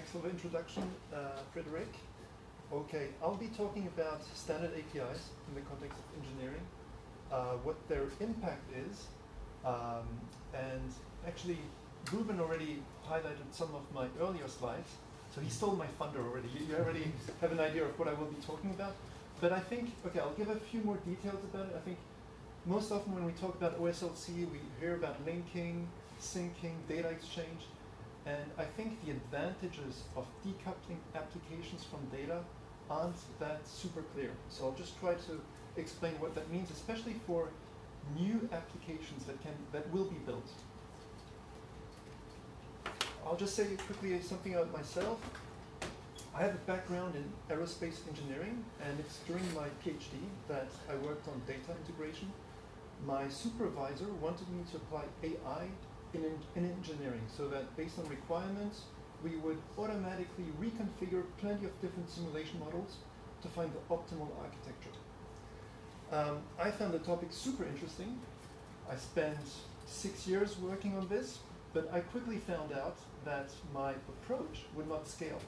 Thanks for the introduction, uh, Frederick. Okay, I'll be talking about standard APIs in the context of engineering, uh, what their impact is, um, and actually, Ruben already highlighted some of my earlier slides, so he stole my thunder already. You, you already have an idea of what I will be talking about. But I think, okay, I'll give a few more details about it. I think most often when we talk about OSLC, we hear about linking, syncing, data exchange. And I think the advantages of decoupling applications from data aren't that super clear. So I'll just try to explain what that means, especially for new applications that can that will be built. I'll just say quickly something about myself. I have a background in aerospace engineering, and it's during my PhD that I worked on data integration. My supervisor wanted me to apply AI in, in engineering so that based on requirements, we would automatically reconfigure plenty of different simulation models to find the optimal architecture. Um, I found the topic super interesting. I spent six years working on this, but I quickly found out that my approach would not scale.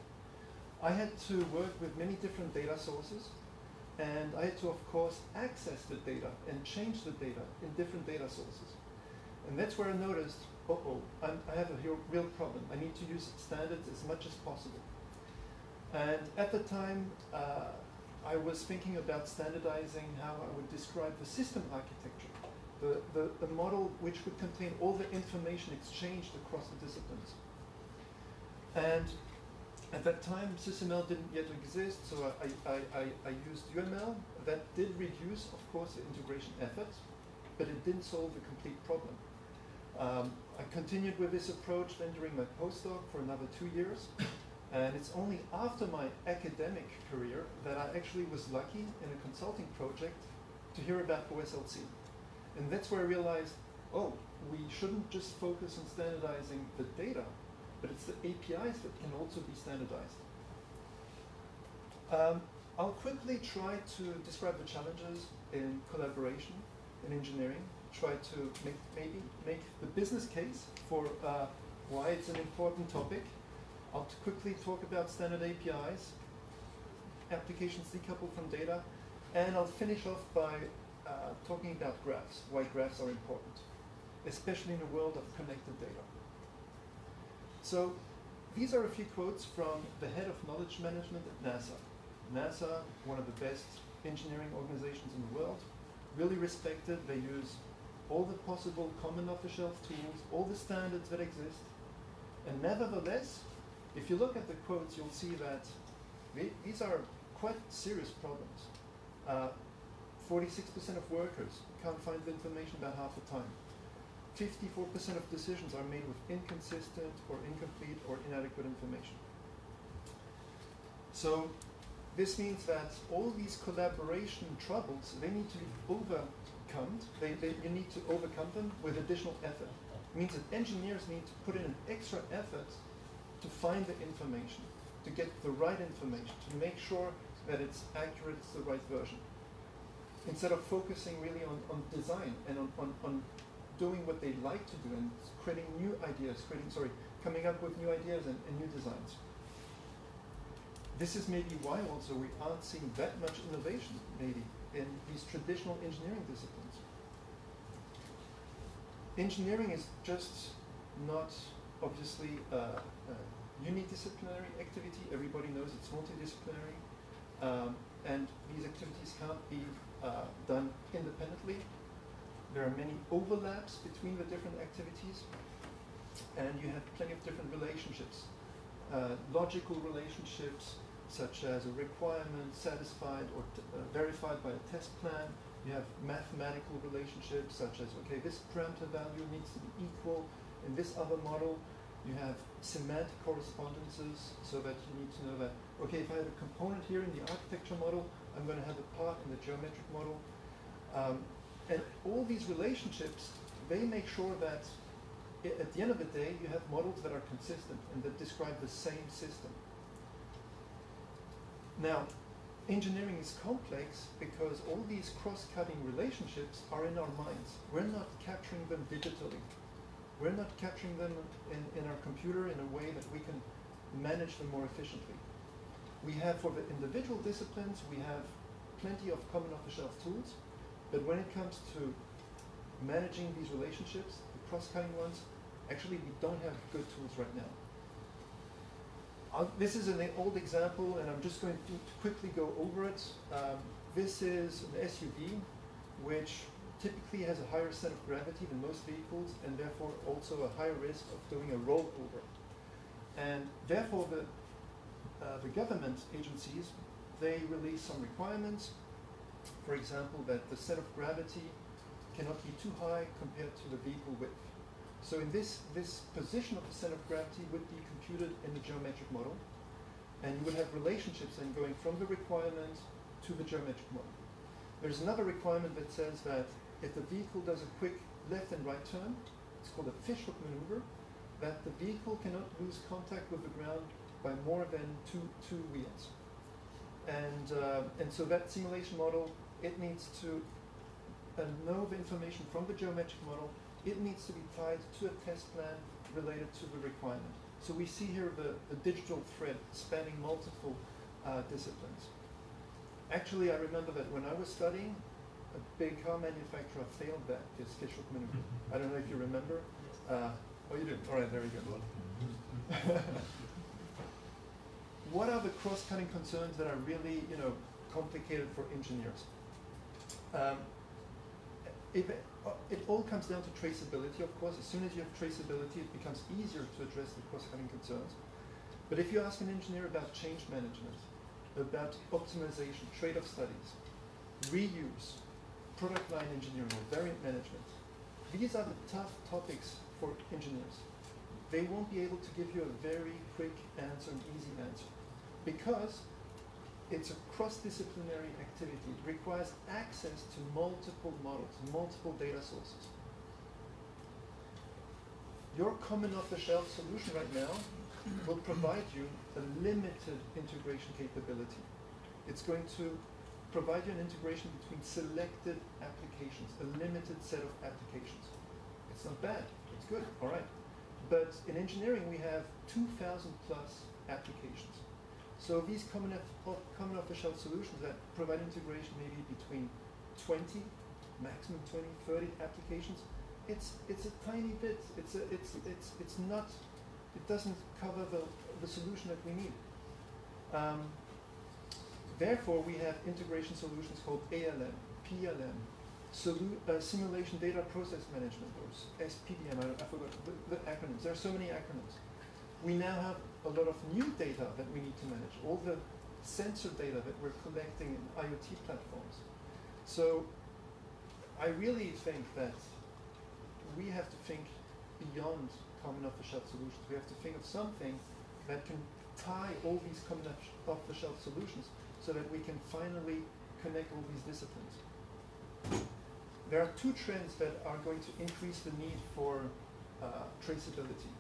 I had to work with many different data sources, and I had to, of course, access the data and change the data in different data sources. And that's where I noticed, uh-oh, I have a real problem. I need to use standards as much as possible. And at the time, uh, I was thinking about standardizing how I would describe the system architecture, the, the, the model which would contain all the information exchanged across the disciplines. And at that time, SysML didn't yet exist, so I, I, I, I, used UML. That did reduce, of course, the integration effort, but it didn't solve the complete problem. Um, I continued with this approach then during my postdoc for another two years. And it's only after my academic career that I actually was lucky in a consulting project to hear about OSLC. And that's where I realized, oh, we shouldn't just focus on standardizing the data, but it's the APIs that can also be standardized. Um, I'll quickly try to describe the challenges in collaboration in engineering, try to make, maybe make the business case for uh, why it's an important topic. I'll quickly talk about standard APIs, applications decoupled from data, and I'll finish off by uh, talking about graphs, why graphs are important, especially in a world of connected data. So these are a few quotes from the head of knowledge management at NASA. NASA, one of the best engineering organizations in the world, really respected. They use all the possible common off-the-shelf tools, all the standards that exist. And nevertheless, if you look at the quotes, you'll see that these are quite serious problems. 46% uh, of workers can't find the information about half the time. 54% of decisions are made with inconsistent or incomplete or inadequate information. So this means that all these collaboration troubles, they need to be overcome. They, they, you need to overcome them with additional effort. It means that engineers need to put in an extra effort to find the information, to get the right information, to make sure that it's accurate, it's the right version. Instead of focusing really on, on design and on, on, on doing what they like to do and creating new ideas, creating, sorry, coming up with new ideas and, and new designs. This is maybe why also we aren't seeing that much innovation, maybe, in these traditional engineering disciplines. Engineering is just not obviously uh, unidisciplinary activity. Everybody knows it's multidisciplinary. Um, and these activities can't be uh, done independently. There are many overlaps between the different activities. And you have plenty of different relationships. Uh, logical relationships, such as a requirement satisfied or uh, verified by a test plan. You have mathematical relationships, such as, okay, this parameter value needs to be equal in this other model you have semantic correspondences so that you need to know that, okay, if I have a component here in the architecture model, I'm going to have a part in the geometric model. Um, and all these relationships, they make sure that at the end of the day, you have models that are consistent and that describe the same system. Now, engineering is complex because all these cross-cutting relationships are in our minds. We're not capturing them digitally we're not capturing them in, in our computer in a way that we can manage them more efficiently. We have for the individual disciplines, we have plenty of common off-the-shelf tools, but when it comes to managing these relationships, the cross-cutting ones, actually we don't have good tools right now. I'll, this is an old example, and I'm just going to, quickly go over it. Um, this is an SUV, which typically has a higher center of gravity than most vehicles, and therefore also a higher risk of doing a rollover. And therefore, the, uh, the government agencies, they release some requirements. For example, that the center of gravity cannot be too high compared to the vehicle width. So in this, this position of the center of gravity would be computed in the geometric model, and you would have relationships then going from the requirement to the geometric model. There's another requirement that says that if the vehicle does a quick left and right turn, it's called a fishhook maneuver, that the vehicle cannot lose contact with the ground by more than two, two wheels. And, uh, and so that simulation model, it needs to uh, know the information from the geometric model it needs to be tied to a test plan related to the requirement. So we see here the, the digital thread spanning multiple uh, disciplines. Actually, I remember that when I was studying, a big car manufacturer failed that, this maneuver. I don't know if you remember. Uh, oh, you do? All right, there we go. what are the cross-cutting concerns that are really, you know, complicated for engineers? Um, it, uh, it all comes down to traceability, of course. As soon as you have traceability, it becomes easier to address the cross-cutting concerns. But if you ask an engineer about change management, about optimization, trade-off studies, reuse, product line engineering, or variant management, these are the tough topics for engineers. They won't be able to give you a very quick answer, an easy answer, because it's a cross-disciplinary activity. It requires access to multiple models, multiple data sources. Your common off-the-shelf solution right now will provide you a limited integration capability. It's going to provide you an integration between selected applications, a limited set of applications. It's not bad, it's good, all right. But in engineering, we have 2,000 plus applications. So these common, common off-the-shelf solutions that provide integration maybe between 20, maximum 20, 30 applications, it's, it's a tiny bit. It's, a, it's, it's, it's not, it doesn't cover the, the solution that we need. Um, therefore, we have integration solutions called ALM, PLM, Solu uh, Simulation Data Process Management, or SPDM, I, I forgot the, the acronyms. There are so many acronyms we now have a lot of new data that we need to manage, all the sensor data that we're collecting in IoT platforms. So I really think that we have to think beyond common off-the-shelf solutions. We have to think of something that can tie all these common off-the-shelf solutions so that we can finally connect all these disciplines. There are two trends that are going to increase the need for uh, traceability.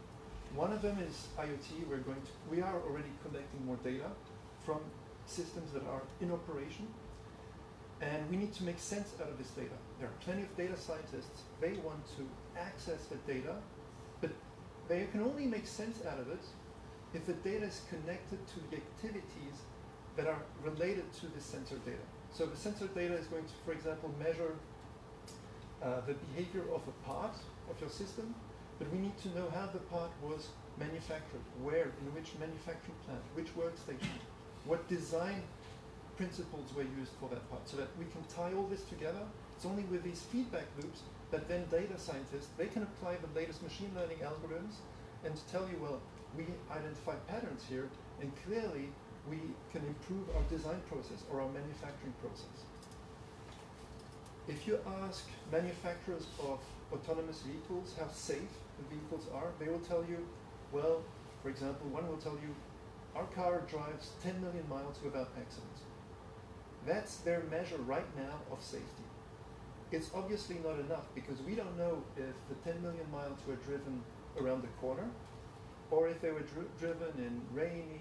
One of them is IoT. We're going to, we are already collecting more data from systems that are in operation, and we need to make sense out of this data. There are plenty of data scientists. They want to access the data, but they can only make sense out of it if the data is connected to the activities that are related to the sensor data. So the sensor data is going to, for example, measure uh, the behavior of a part of your system but we need to know how the part was manufactured, where, in which manufacturing plant, which workstation, what design principles were used for that part, so that we can tie all this together. It's only with these feedback loops that then data scientists, they can apply the latest machine learning algorithms and tell you, well, we identify patterns here, and clearly we can improve our design process or our manufacturing process. If you ask manufacturers of autonomous vehicles how safe vehicles are, they will tell you, well, for example, one will tell you, our car drives 10 million miles without accidents. That's their measure right now of safety. It's obviously not enough because we don't know if the 10 million miles were driven around the corner or if they were dri driven in rainy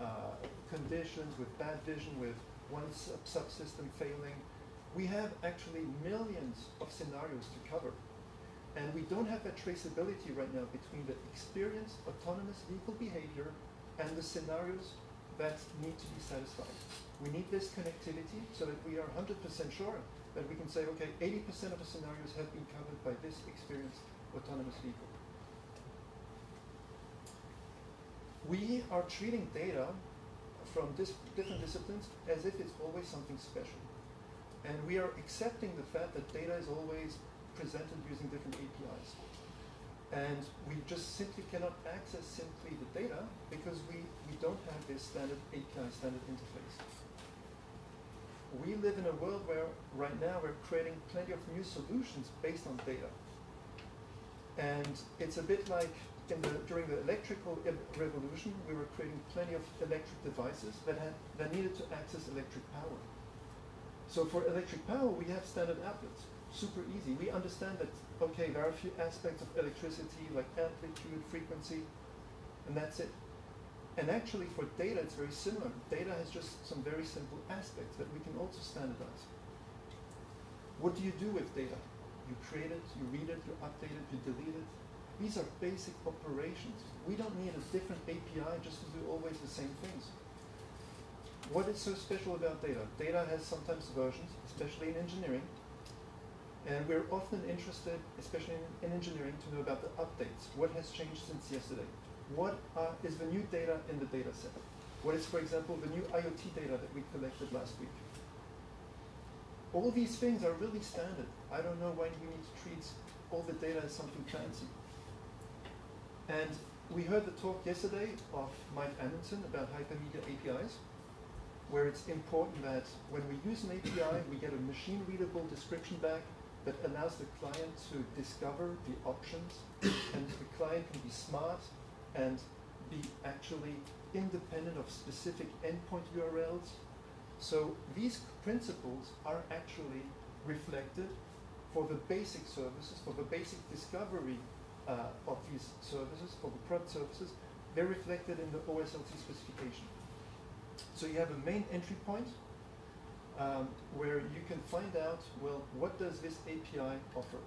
uh, conditions with bad vision, with one sub subsystem failing. We have actually millions of scenarios to cover. And we don't have that traceability right now between the experienced autonomous vehicle behavior and the scenarios that need to be satisfied. We need this connectivity so that we are 100% sure that we can say, okay, 80% of the scenarios have been covered by this experienced autonomous vehicle. We are treating data from dis different disciplines as if it's always something special. And we are accepting the fact that data is always presented using different. And we just simply cannot access simply the data because we, we don't have this standard API, standard interface. We live in a world where right now we're creating plenty of new solutions based on data. And it's a bit like in the, during the electrical revolution, we were creating plenty of electric devices that, had, that needed to access electric power. So for electric power, we have standard outlets super easy. We understand that, okay, there are a few aspects of electricity like amplitude, frequency, and that's it. And actually for data, it's very similar. Data has just some very simple aspects that we can also standardize. What do you do with data? You create it, you read it, you update it, you delete it. These are basic operations. We don't need a different API just to do always the same things. What is so special about data? Data has sometimes versions, especially in engineering, and we're often interested, especially in, in, engineering, to know about the updates. What has changed since yesterday? What uh, is the new data in the data set? What is, for example, the new IoT data that we collected last week? All these things are really standard. I don't know why we need to treat all the data as something fancy. And we heard the talk yesterday of Mike Amundsen about hypermedia APIs, where it's important that when we use an API, we get a machine-readable description back that allows the client to discover the options and the client can be smart and be actually independent of specific endpoint URLs. So these principles are actually reflected for the basic services, for the basic discovery uh, of these services, for the product services, they're reflected in the OSLC specification. So you have a main entry point, um, where you can find out, well, what does this API offer?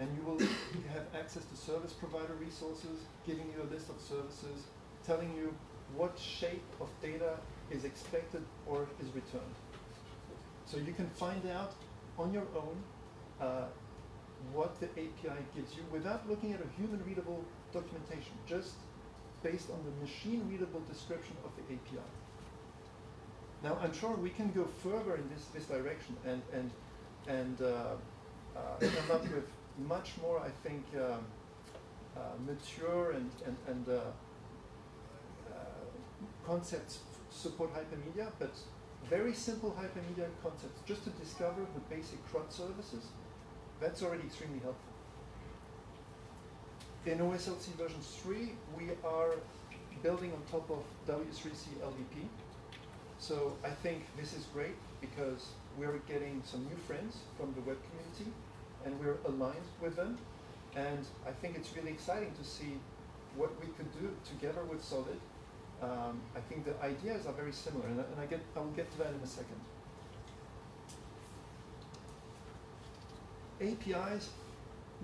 And you will have access to service provider resources, giving you a list of services, telling you what shape of data is expected or is returned. So you can find out on your own uh, what the API gives you without looking at a human readable documentation, just based on the machine readable description of the API. Now, I'm sure we can go further in this, this direction and, and, and uh, uh, come up with much more, I think, um, uh, mature and, and, and uh, uh, concepts support hypermedia, but very simple hypermedia concepts, just to discover the basic CRUD services, that's already extremely helpful. In OSLC version 3, we are building on top of W3C LDP. So I think this is great because we're getting some new friends from the web community and we're aligned with them. And I think it's really exciting to see what we could do together with Solid. Um, I think the ideas are very similar, and, and I, get, I will get to that in a second. APIs,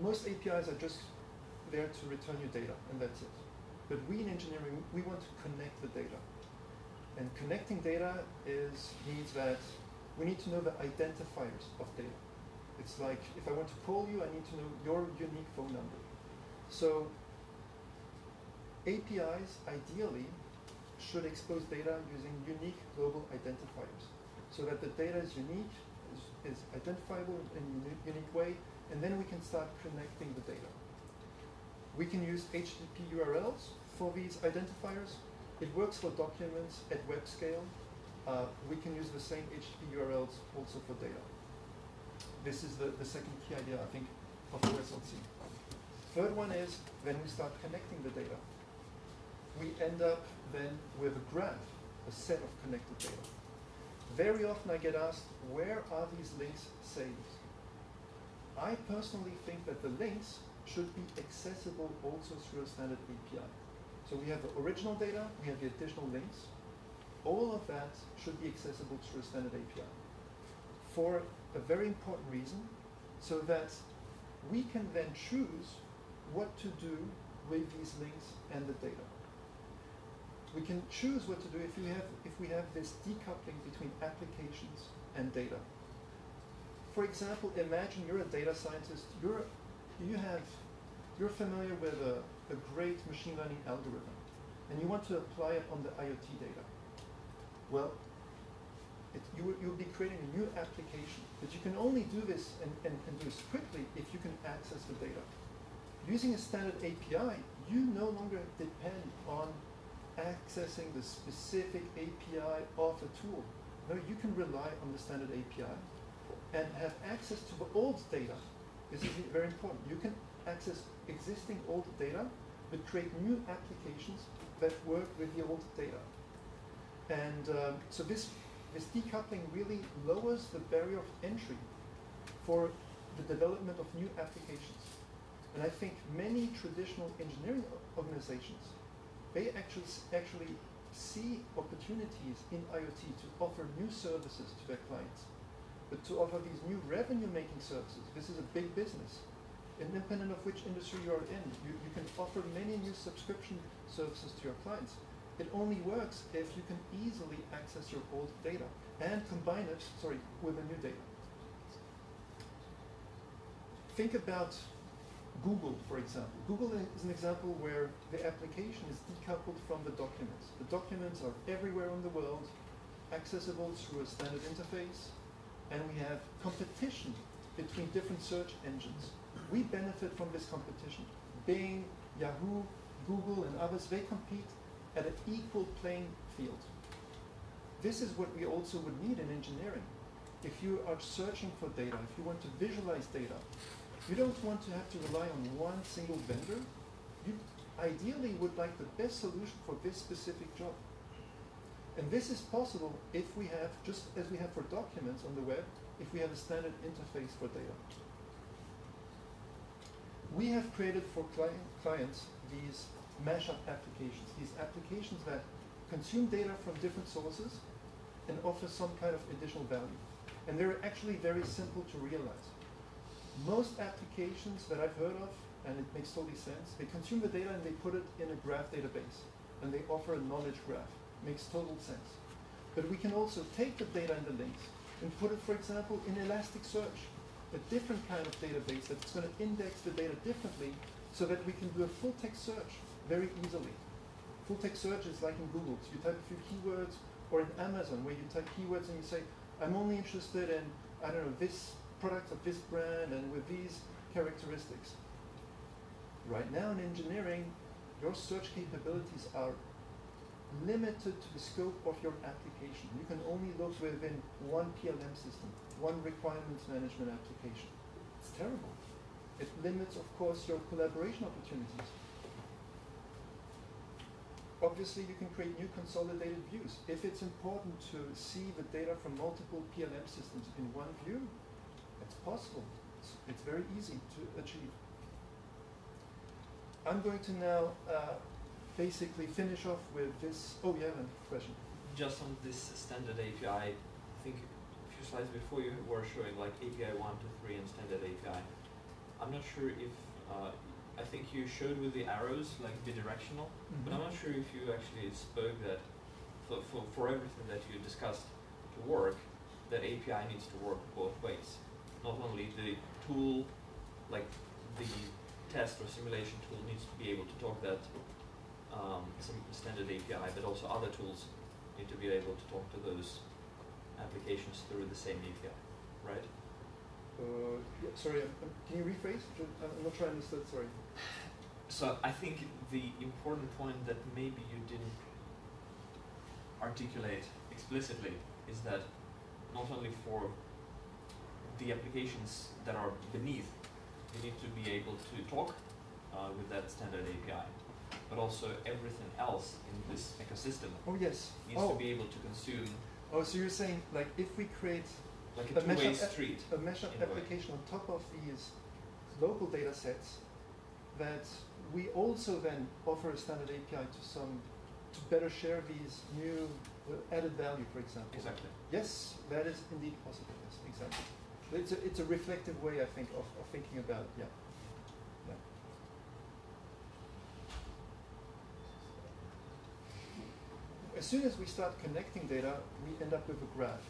most APIs are just there to return your data, and that's it. But we in engineering, we want to connect the data. And connecting data is means that we need to know the identifiers of data. It's like if I want to call you, I need to know your unique phone number. So APIs ideally should expose data using unique global identifiers so that the data is unique, is, is identifiable in a unique, unique way, and then we can start connecting the data. We can use HTTP URLs for these identifiers, it works for documents at web scale. Uh, we can use the same HTTP URLs also for data. This is the, the second key idea, I think, of OSLC. Third one is when we start connecting the data, we end up then with a graph, a set of connected data. Very often I get asked, where are these links saved? I personally think that the links should be accessible also through a standard API. So we have the original data, we have the additional links. All of that should be accessible through a standard API for a very important reason, so that we can then choose what to do with these links and the data. we can choose what to do if we have if we have this decoupling between applications and data. For example, imagine you're a data scientist. You're you have you're familiar with a, a great machine learning algorithm, and you want to apply it on the IoT data. Well, it, you, you'll be creating a new application, but you can only do this and, and, and do this quickly if you can access the data. Using a standard API, you no longer depend on accessing the specific API of a tool. No, you can rely on the standard API and have access to the old data. This is very important. You can access existing old data, but create new applications that work with the old data. And um, so this, this decoupling really lowers the barrier of entry for the development of new applications. And I think many traditional engineering organizations, they actually, actually see opportunities in IoT to offer new services to their clients. But to offer these new revenue-making services, this is a big business. Independent of which industry you're in, you, you can offer many new subscription services to your clients. It only works if you can easily access your old data and combine it, sorry, with the new data. Think about Google, for example. Google is an example where the application is decoupled from the documents. The documents are everywhere in the world, accessible through a standard interface, and we have competition between different search engines. We benefit from this competition. Bing, Yahoo, Google, and others, they compete at an equal playing field. This is what we also would need in engineering. If you are searching for data, if you want to visualize data, you don't want to have to rely on one single vendor. You ideally would like the best solution for this specific job. And this is possible if we have, just as we have for documents on the web, if we have a standard interface for data. We have created for cli- clients these mashup applications, these applications that consume data from different sources and offer some kind of additional value. And they're actually very simple to realize. Most applications that I've heard of, and it makes totally sense, they consume the data and they put it in a graph database. And they offer a knowledge graph. Makes total sense. But we can also take the data and the links and put it, for example, in Elasticsearch, a different kind of database that's going to index the data differently so that we can do a full text search very easily. Full text search is like in Google. So you type a few keywords, or in Amazon, where you type keywords and you say, I'm only interested in, I don't know, this product of this brand and with these characteristics. Right now in engineering, your search capabilities are limited to the scope of your application. You can only look within one PLM system, one requirements management application. It's terrible. It limits, of course, your collaboration opportunities. Obviously, you can create new consolidated views. If it's important to see the data from multiple PLM systems in one view, it's possible. It's, it's very easy to achieve. I'm going to now uh, basically finish off with this. Oh, you have a question? Just on this standard API, I think a few slides before you were showing like API 1 to 3 and standard API. I'm not sure if, uh, I think you showed with the arrows like bidirectional, but I'm not sure if you actually spoke that for, for, for everything that you discussed to work, that API needs to work both ways. Not only the tool, like the test or simulation tool needs to be able to talk that um, some standard API, but also other tools need to be able to talk to those applications through the same API, right? Uh, yeah, sorry, um, um, can you rephrase? I'm I'm not sure I understood, sorry. So I think the important point that maybe you didn't articulate explicitly is that not only for the applications that are beneath, you need to be able to talk uh, with that standard API, but also everything else in this ecosystem Oh, yes. needs oh. to be able to consume oh, so you're saying, like, if we create like A a two-way street. a mashup In a way. application on top of these local data sets, that we also then offer a standard API to some, to better share these new uh, added value, for example. Exactly. Yes, that is indeed possible, yes, exactly. It's a, it's a reflective way, I think, of, of thinking about it, yeah. As soon as we start connecting data, we end up with a graph.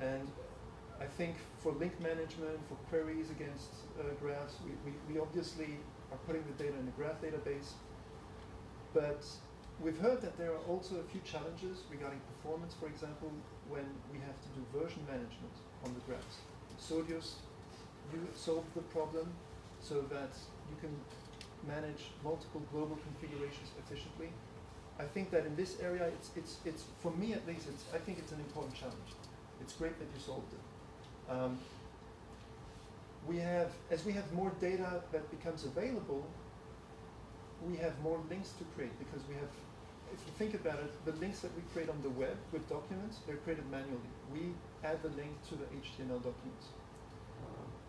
And I think for link management, for queries against uh, graphs, we, we, we obviously are putting the data in a graph database. But we've heard that there are also a few challenges regarding performance, for example, when we have to do version management on the graphs. Sodius, you solve the problem so that you can manage multiple global configurations efficiently. I think that in this area, it's, it's, it's for me at least, it's, I think it's an important challenge. It's great that you solved it. Um, we have, as we have more data that becomes available, we have more links to create because we have, if you think about it, the links that we create on the web with documents, they're created manually. We add the link to the HTML documents.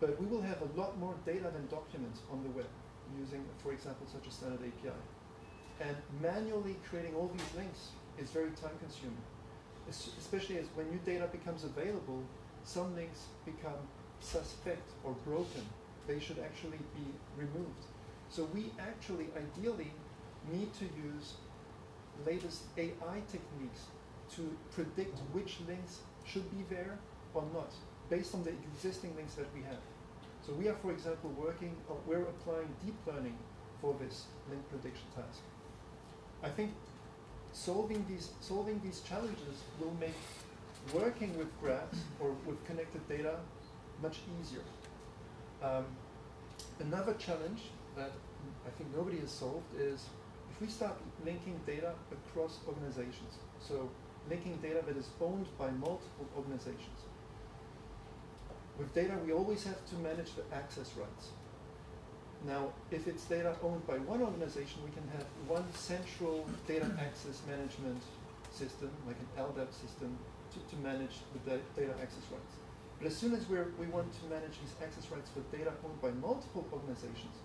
But we will have a lot more data than documents on the web using, for example, such a standard API. And manually creating all these links is very time consuming, especially as when new data becomes available, some links become suspect or broken. They should actually be removed. So we actually, ideally, need to use latest AI techniques to predict which links should be there or not, based on the existing links that we have. So we are, for example, working, uh, we're applying deep learning for this link prediction task. I think solving these, solving these challenges will make working with graphs or with connected data much easier. Um, another challenge that I think nobody has solved is if we start linking data across organizations, so linking data that is owned by multiple organizations. With data, we always have to manage the access rights. Now, if it's data owned by one organization, we can have one central data access management system, like an LDAP system, to, to manage the data access rights. But as soon as we we want to manage these access rights for data owned by multiple organizations,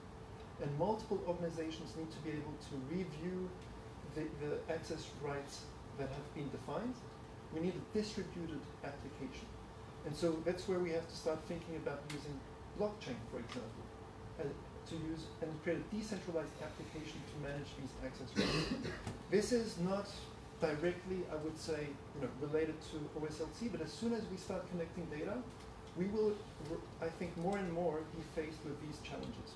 and multiple organizations need to be able to review the, the access rights that have been defined, we need a distributed application. And so that's where we have to start thinking about using blockchain, for example, to use and create a decentralized application to manage these access rights. this is not directly, I would say, you know, related to OSLC, but as soon as we start connecting data, we will, I think, more and more be faced with these challenges.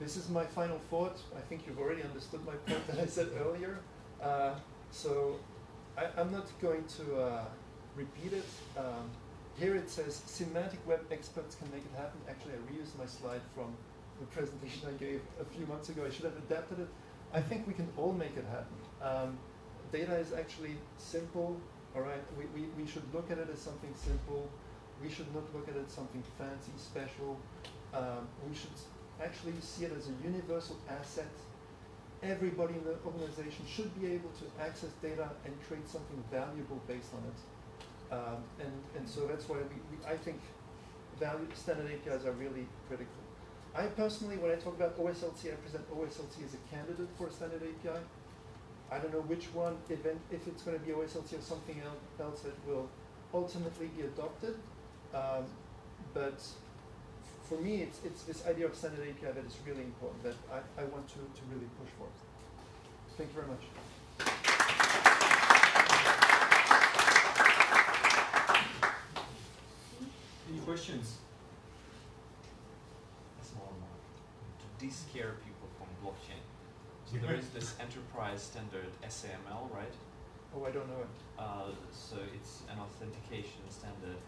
This is my final thought. I think you've already understood my point that I said earlier. Uh, so I, am not going to uh, repeat it. Um, here it says semantic web experts can make it happen. Actually, I reused my slide from the presentation I gave a few months ago. I should have adapted it. I think we can all make it happen. Um, data is actually simple. All right, we, we, we should look at it as something simple. We should not look at it as something fancy, special. Um, we should actually see it as a universal asset. Everybody in the organization should be able to access data and create something valuable based on it. Um, and, and so that's why we, we, I think value, standard APIs are really critical. I personally, when I talk about OSLC, I present OSLC as a candidate for a standard API. I don't know which one, event, if it's going to be OSLC or something else that will ultimately be adopted. Um, but for me, it's, it's this idea of standard API that is really important, that I, I want to, to really push for. Thank you very much. Questions? A small one. To de-scare people from blockchain. So there is this enterprise standard SAML, right? Oh, I don't know it. Uh, so it's an authentication standard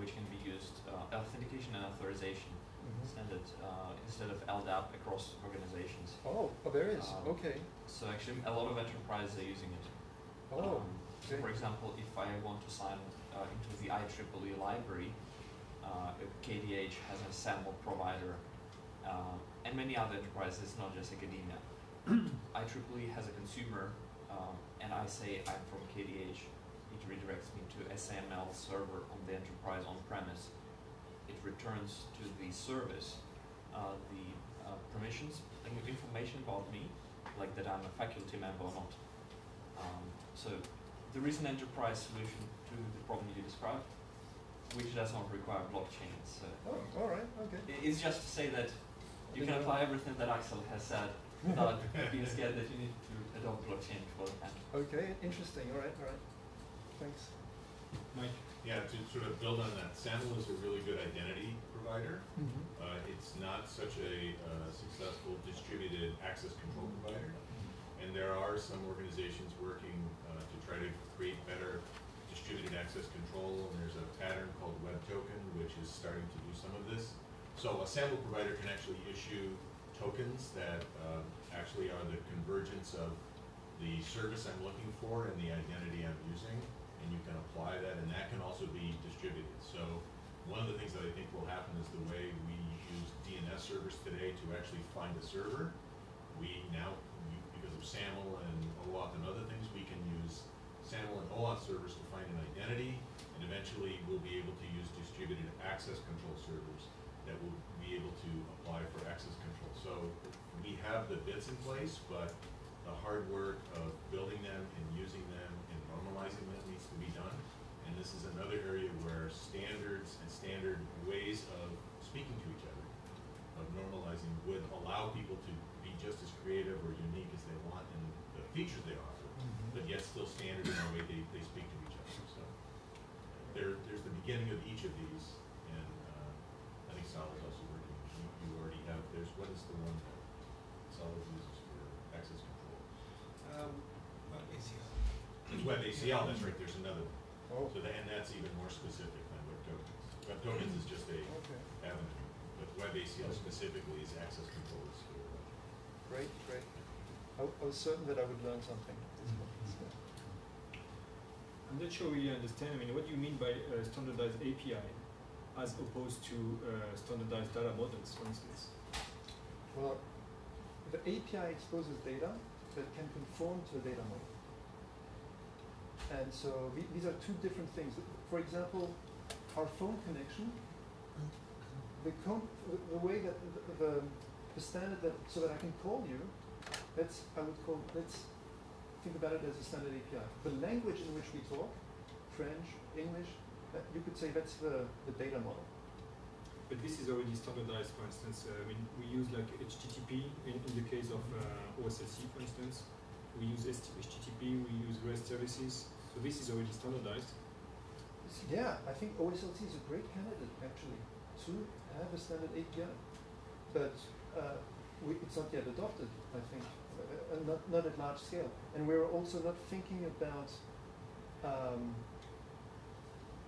which can be used, uh, authentication and authorization Mhm. standard uh, instead of LDAP across organizations. Oh, oh, there is. Um, okay. So actually, a lot of enterprises are using it. Oh, Um, okay. for example, if I want to sign uh, into the IEEE library, uh, KTH has a SAML provider, uh, and many other enterprises, not just academia. IEEE has a consumer, um, and I say I'm from KTH, it redirects me to SAML server on the enterprise on premise. It returns to the service uh, the uh, permissions and information about me, like that I'm a faculty member or not. Um, so there is an enterprise solution to the problem you described, which does not require blockchain. So Oh, all right. Okay. it's just to say that you can apply everything that Axel has said without being scared that you need to of blockchain development. Okay, interesting. All right, all right. Thanks. Mike? Yeah, to sort of build on that, SAML is a really good identity provider. Mm-hmm. Uh, it's not such a uh, successful distributed access control provider. And there are some organizations working uh, to try to create better distributed access control. And there's a pattern called web token, which is starting to do some of this. So a SAML provider can actually issue tokens that uh, actually are the convergence of the service I'm looking for and the identity I'm using, and you can apply that, and that can also be distributed. So one of the things that I think will happen is the way we use DNS servers today to actually find a server, we now, because of SAML and OAuth and other things, SAML and OAuth servers to find an identity, and eventually we'll be able to use distributed access control servers that will be able to apply for access control. So we have the bits in place, but the hard work of building them and using them and normalizing them needs to be done. And this is another area where standards and standard ways of speaking to each other, of normalizing, would allow people to be just as creative or unique as they want in the features they offer, but yet still standard in the way they, they speak to each other. So there, there's the beginning of each of these, and uh, I think Solid's also working. You, you already have, there's, what is the one that Solid uses for access control? Um, well, ACL. It's Web ACL, that's right, there's another one. Oh, So that, and that's even more specific than Web Tokens. Web Tokens is just a okay. avenue, but Web ACL specifically is access controls for, uh, Great, great. I, I was certain that I would learn something. I'm not sure we understand, I mean, what do you mean by uh, standardized API as opposed to uh, standardized data models, for instance? Well, the API exposes data that can conform to a data model. And so these are two different things. For example, our phone connection, the, the, way that the, the, the standard that so that I can call you, that's I would call let's think about it as a standard API. The language in which we talk, French, English, that you could say that's the, the data model. But this is already standardized, for instance, uh, I mean, we use like HTTP in, in the case of uh, OSLC, for instance. We use HTTP, we use REST services, so this is already standardized. Yeah, I think OSLC is a great candidate actually to have a standard API, but uh, we, it's not yet adopted. I think, not not at large scale, and we're also not thinking about um,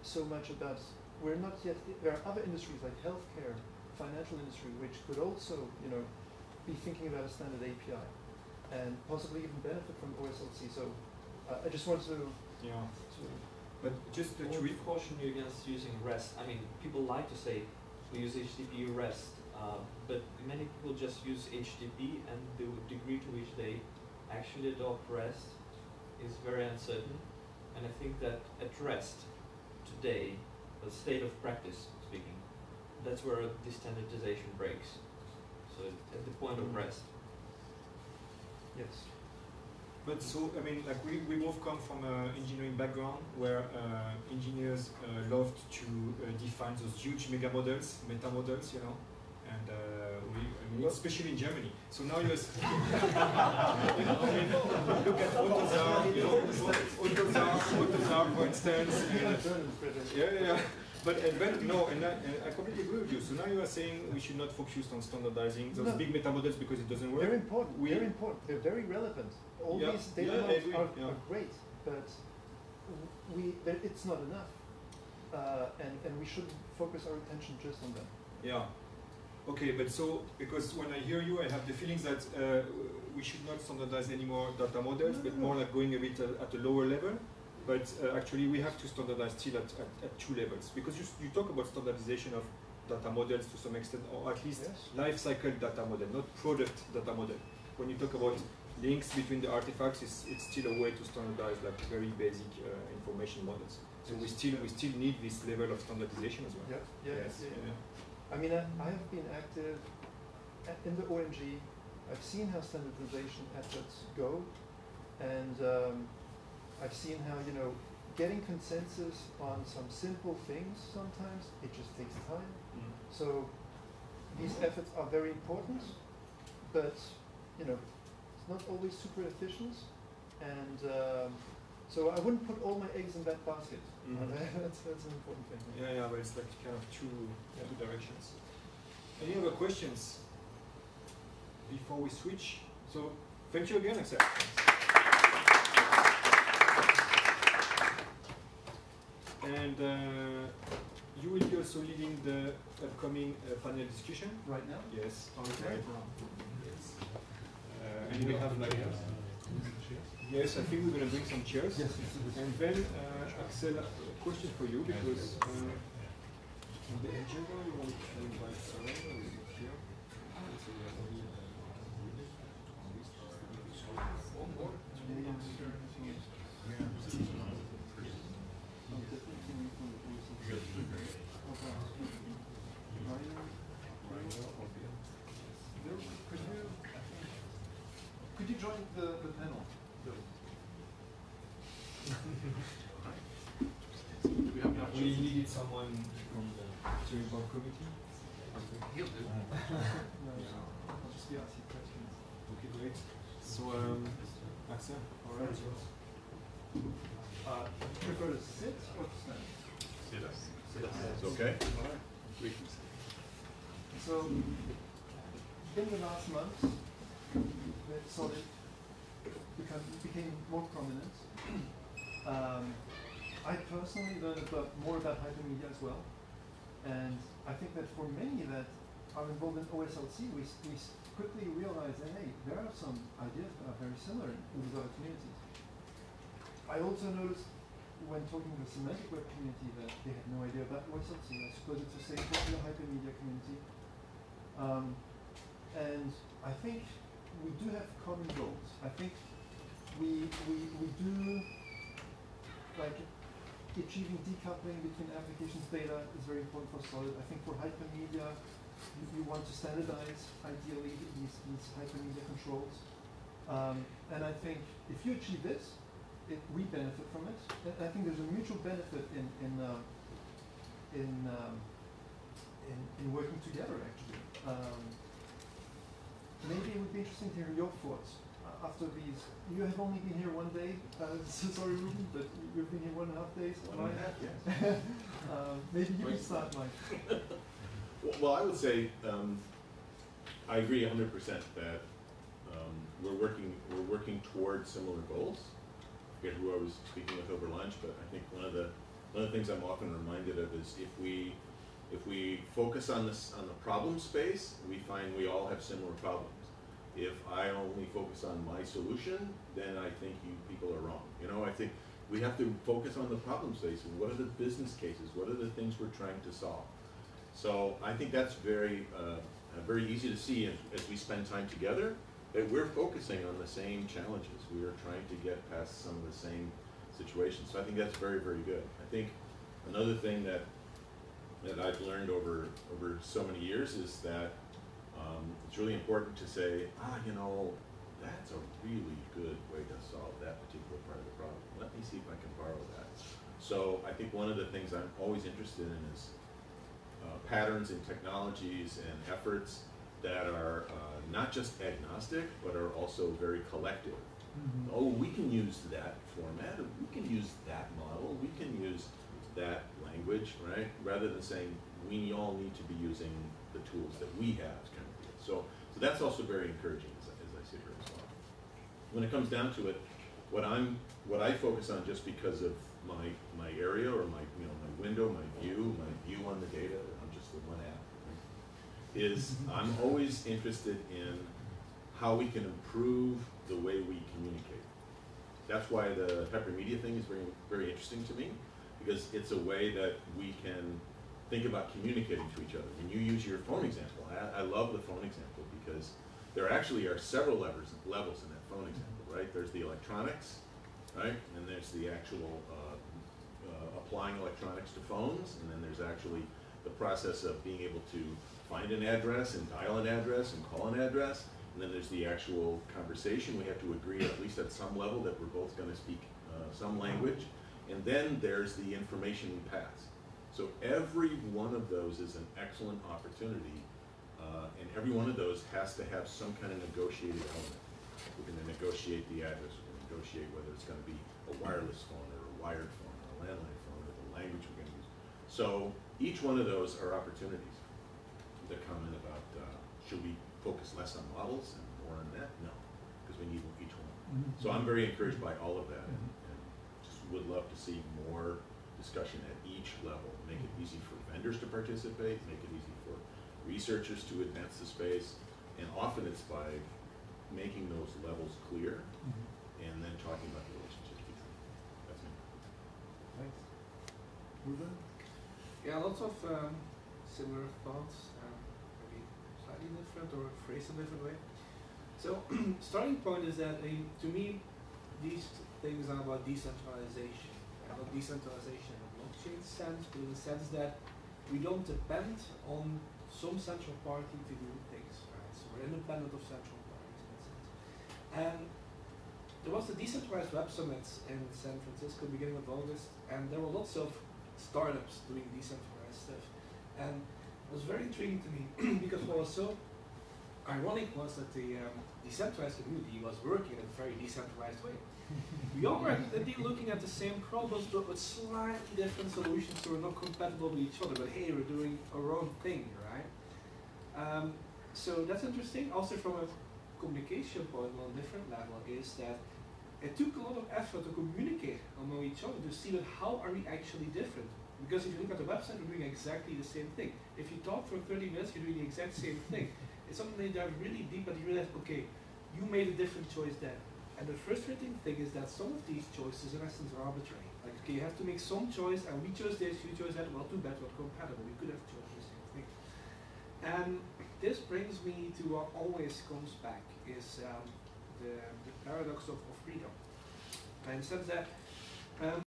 so much about. We're not yet. There are other industries like healthcare, financial industry, which could also, you know, be thinking about a standard API, and possibly even benefit from OSLC. So, uh, I just want to. Yeah. to But just I uh, to would caution you against using REST. I mean, people like to say we use HTTP REST, uh, but many people just use HTTP, and the degree to which they actually adopt REST is very uncertain. And I think that at REST today, the state of practice speaking, that's where the standardization breaks. So at the point of Mm. REST. yes. But so, I mean, like we, we both come from an engineering background where uh, engineers uh, loved to uh, define those huge mega models, meta models, you know, and uh, we, I mean, especially in Germany. So now you're, s- you know, I mean, look at AutoSAR, you know, AutoSAR, AutoSAR, for instance, and yeah, yeah. But and then no, and I, and I completely agree with you. So now you are saying we should not focus on standardizing those No. big meta models because it doesn't work. They're important. We- They're important. They're very relevant. All Yeah, these data yeah, models are, yeah. are great, but we it's not enough, uh, and and we should focus our attention just on them. Yeah. Okay, but so because when I hear you, I have the feelings that uh, we should not standardize any more data models, but more like going a bit uh, at a lower level. But uh, actually, we have to standardize still at, at, at two levels because you, you talk about standardization of data models to some extent, or at least Yes. life cycle data model, not product data model. When you talk about links between the artifacts, it's, it's still a way to standardize like very basic uh, information models. So we still we still need this level of standardization as well. Yeah, yeah, Yes, yeah. yeah. I mean, I, I have been active in the OMG. I've seen how standardization efforts go, and um, I've seen how you know getting consensus on some simple things sometimes it just takes time. Mm. So these efforts are very important, but you know, it's not always super efficient, and um, so I wouldn't put all my eggs in that basket. Uh, Mhm. that's that's an important thing. Yeah, yeah, but it's like kind of two, Yeah. two directions. Any other questions before we switch? So, thank you again, Axel. And uh, you will be also leading the upcoming uh, panel discussion? Right now. Yes. Okay. Yes. Uh, and we have like, yes, I think we're going to bring some chairs. Yes. And then, uh, Axel, a question for you because uh, in the agenda you want to invite someone who is not here. So we have only, Could you, could you join the, the panel? We someone from the steering board committee. He'll do. No, I'll just be asking questions. Okay, great. So, um, Axel, all right. Uh, you prefer to sit or to stand? Sit up. Sit up. It's okay? All right. So, in the last month, that Solid become, became more prominent. Um, I personally learned about, more about hypermedia as well. And I think that for many that are involved in OSLC, we, we quickly realize that, hey, there are some ideas that are very similar in these other communities. I also noticed when talking to the semantic web community that they had no idea about OSLC. I suppose it's the same for the hypermedia community. Um, and I think we do have common goals. I think we, we, we do, like, achieving decoupling between applications data is very important for Solid. I think for hypermedia, you, you want to standardize, ideally, these, these hypermedia controls. Um, and I think if you achieve this, it, we benefit from it. And I think there's a mutual benefit in, in, uh, in, um, in, in working together, actually. Um, maybe it would be interesting to hear your thoughts after these. You have only been here one day, uh, so sorry, Ruben, but you- you've been here one and a half days. One and a right? half, yes. um, maybe you can start, Mike. Well, well, I would say, um, I agree hundred percent that, um, we're working, we're working towards similar goals. I forget who I was speaking with over lunch, but I think one of the, one of the things I'm often reminded of is if we, if we focus on this, on the problem space, we find we all have similar problems. If I only focus on my solution, then I think you people are wrong. You know, I think we have to focus on the problem space. What are the business cases? What are the things we're trying to solve? So I think that's very, uh, uh, very easy to see as, as we spend time together, that we're focusing on the same challenges. We are trying to get past some of the same situations. So I think that's very, very good. I think another thing that, that I've learned over, over so many years is that um, it's really important to say, ah, you know, that's a really good way to solve that particular part of the problem. Let me see if I can borrow that. So I think one of the things I'm always interested in is uh, patterns and technologies and efforts that are uh, not just agnostic, but are also very collective. Oh, we can use that format, we can use that model, we can use that language, right? Rather than saying, we all need to be using the tools that we have, kind of deal. So, so that's also very encouraging as, I- as I sit here as well. When it comes down to it, what I'm, what I focus on just because of my, my area or my, you know, my window, my view, my view on the data, I'm just the one app, right? is I'm always interested in how we can improve the way we communicate. That's why the hypermedia thing is very, very interesting to me, because it's a way that we can think about communicating to each other. When you use your phone example, I, I love the phone example because there actually are several levels, levels in that phone example, right? There's the electronics, right? And there's the actual uh, uh, applying electronics to phones, and then there's actually the process of being able to find an address and dial an address and call an address. And then there's the actual conversation. We have to agree, at least at some level, that we're both going to speak uh, some language. And then there's the information pass. So every one of those is an excellent opportunity, uh, and every one of those has to have some kind of negotiated element. we're gonna negotiate the address, we're gonna negotiate whether it's gonna be a wireless phone or a wired phone or a landline phone or the language we're gonna use. So each one of those are opportunities. The comment about, uh, should we focus less on models and more on that? No, because we need each one. So I'm very encouraged by all of that and, and just would love to see more discussion at each level. Make it easy for vendors to participate, make it easy for researchers to advance the space. And often it's by making those levels clear and then talking about the relationships between them. That's me. Thanks. Ruben? Yeah, lots of um, similar thoughts, um, maybe slightly different or phrased a different way. So, starting point is that uh, to me, these things are about decentralization. Not decentralization in a blockchain sense, but in the sense that we don't depend on some central party to do things, right? So we're independent of central parties in that sense. And there was the decentralized web summit in San Francisco beginning of August, and there were lots of startups doing decentralized stuff. And it was very intriguing to me because what was so ironic was that the um, decentralized community was working in a very decentralized way. We all were indeed looking at the same problems, but with slightly different solutions, so we're not compatible with each other. But hey, we're doing our own thing, right? Um, so that's interesting. Also, from a communication point on a different level, is that it took a lot of effort to communicate among each other to see that how are we actually different. Because if you look at the website, we're doing exactly the same thing. If you talk for 30 minutes, you're doing the exact same thing. It's something that really deep and you realize, okay, you made a different choice then. And the frustrating thing is that some of these choices in essence are arbitrary. Like, okay, you have to make some choice, and we chose this, you chose that. Well, too bad, we're compatible. We could have chosen the same thing. And this brings me to what always comes back is um, the, the paradox of, of freedom. And sense that um,